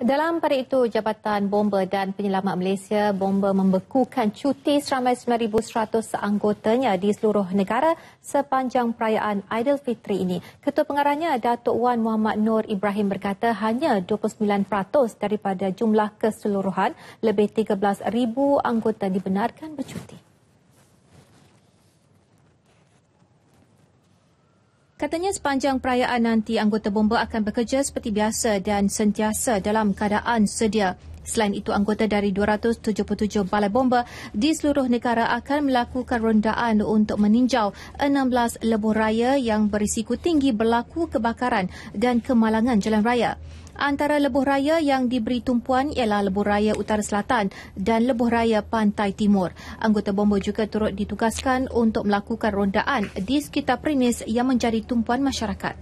Dalam pada itu, Jabatan Bomba dan Penyelamat Malaysia Bomba membekukan cuti seramai 9,100 anggotanya di seluruh negara sepanjang perayaan Aidilfitri ini. Ketua Pengarahnya Datuk Wan Muhammad Nur Ibrahim berkata hanya 29% daripada jumlah keseluruhan lebih 13,000 anggota dibenarkan bercuti. Katanya sepanjang perayaan nanti anggota bomba akan bekerja seperti biasa dan sentiasa dalam keadaan sedia. Selain itu, anggota dari 277 balai bomba di seluruh negara akan melakukan rondaan untuk meninjau 16 lebuh raya yang berisiko tinggi berlaku kebakaran dan kemalangan jalan raya. Antara lebuh raya yang diberi tumpuan ialah lebuh raya Utara Selatan dan lebuh raya Pantai Timur. Anggota bomba juga turut ditugaskan untuk melakukan rondaan di sekitar premis yang menjadi tumpuan masyarakat.